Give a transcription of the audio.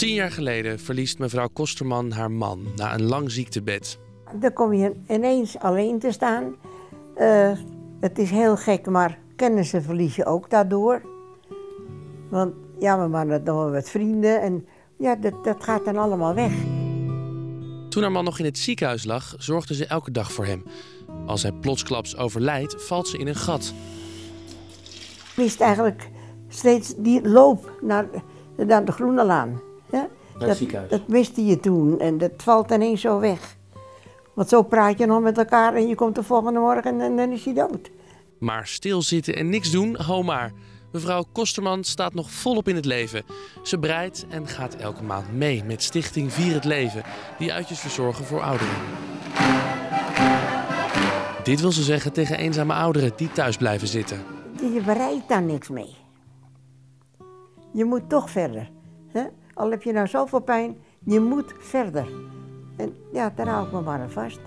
Tien jaar geleden verliest mevrouw Kosterman haar man na een lang ziektebed. Dan kom je ineens alleen te staan. Uh, het is heel gek, maar kennissen verlies je ook daardoor. Want ja, we waren nog wat vrienden en ja, dat, dat gaat dan allemaal weg. Toen haar man nog in het ziekenhuis lag, zorgde ze elke dag voor hem. Als hij plotsklaps overlijdt, valt ze in een gat. Ik wist eigenlijk steeds die loop naar, naar de Groene Laan. Ja? dat, ziekenhuis. Dat wist je toen en dat valt ineens zo weg. Want zo praat je nog met elkaar en je komt de volgende morgen en dan is hij dood. Maar stilzitten en niks doen, hou maar. Mevrouw Kosterman staat nog volop in het leven. Ze breidt en gaat elke maand mee met Stichting Vier het Leven, die uitjes verzorgen voor ouderen. Dit wil ze zeggen tegen eenzame ouderen die thuis blijven zitten. Je bereikt daar niks mee. Je moet toch verder. Hè? Al heb je nou zoveel pijn, je moet verder. En ja, daar hou ik me maar aan vast.